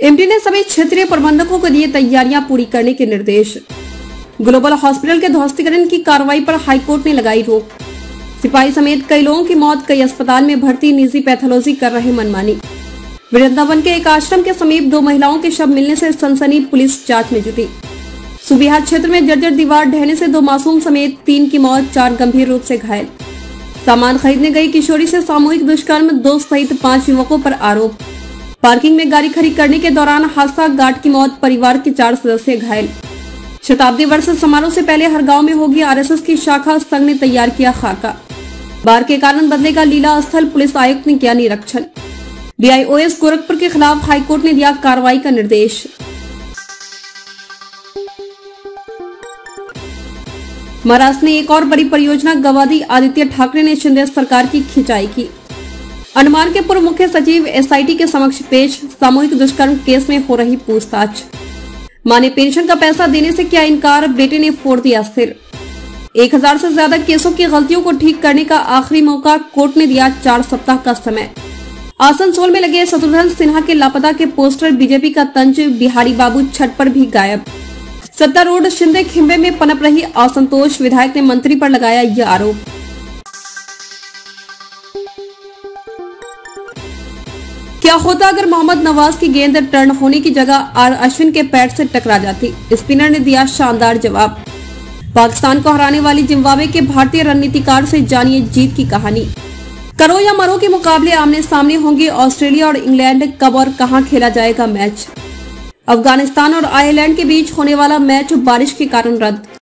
MD ने सभी क्षेत्रीय प्रबंधकों को दिए तैयारियाँ पूरी करने के निर्देश। ग्लोबल हॉस्पिटल के ध्वस्तीकरण की कार्रवाई पर हाईकोर्ट ने लगाई रोक। सिपाही समेत कई लोगों की मौत, कई अस्पताल में भर्ती, निजी पैथोलॉजी कर रहे मनमानी। वृंदावन के एक आश्रम के समीप दो महिलाओं के शव मिलने से सनसनी पुलिस जाँच में जुटी। सुबिहार क्षेत्र में जर्जर दीवार ढहने से दो मासूम समेत तीन की मौत, चार गंभीर रूप से घायल। सामान खरीदने गई किशोरी से सामूहिक दुष्कर्म, दो सहित पाँच युवकों पर आरोप। पार्किंग में गाड़ी खड़ी करने के दौरान हादसा, गार्ड की मौत, परिवार के चार सदस्य घायल। शताब्दी वर्ष समारोह से पहले हर गाँव में होगी आरएसएस की शाखा, संघ ने तैयार किया खाका। बाढ़ के कारण बदलेगा लीला स्थल पुलिस आयुक्त ने किया निरीक्षण। बीआईओएस गोरखपुर के खिलाफ हाईकोर्ट ने दिया कार्रवाई का निर्देश। महाराष्ट्र ने एक और बड़ी परियोजना, गवादी आदित्य ठाकरे ने शिंदे सरकार की खिंचाई की। अनुमान के पूर्व मुख्य सचिव एसआईटी के समक्ष पेश सामूहिक दुष्कर्म केस में हो रही पूछताछ। माने पेंशन का पैसा देने से क्या इनकार? बेटे ने फोड़ दिया सिर। एक हज़ार से ज़्यादा केसों की गलतियों को ठीक करने का आखिरी मौका कोर्ट ने दिया चार सप्ताह का समय। आसनसोल में लगे शत्रुघ्न सिन्हा के लापता के पोस्टर बीजेपी का तंज बिहारी बाबू छठ पर भी गायब। सत्तारूढ़ शिंदे खिम्बे में पनप रही असंतोष विधायक ने मंत्री पर लगाया यह आरोप। क्या होता अगर मोहम्मद नवाज़ की गेंद टर्न होने की जगह आर अश्विन के पैर से टकरा जाती? स्पिनर ने दिया शानदार जवाब। पाकिस्तान को हराने वाली जिम्बाब्वे के भारतीय रणनीतिकार से जानिए जीत की कहानी। करो या मरो के मुकाबले आमने सामने होंगे ऑस्ट्रेलिया और इंग्लैंड, कब और कहाँ खेला जाएगा मैच? अफ़गानिस्तान और आयरलैंड के बीच होने वाला मैच बारिश के कारण रद्द।